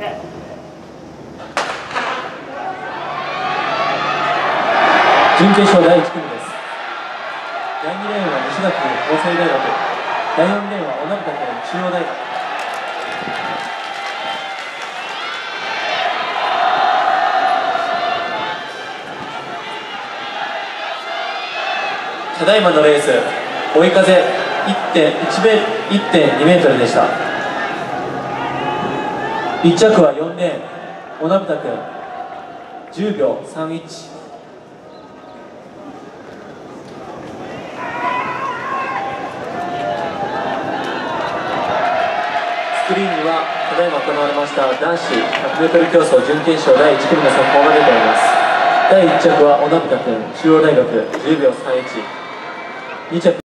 準決勝第1組です。第2レーンは西学院法政大学。第4レーンは小成田県中央大学。ただいまのレース追い風1.1メートルでした。1着は4レーン小名田君10秒31スクリーンにはただいま行われました。男子 100m 競争準決勝第1組の速報が出ております。第1着は小名田君中央大学。10秒31 2着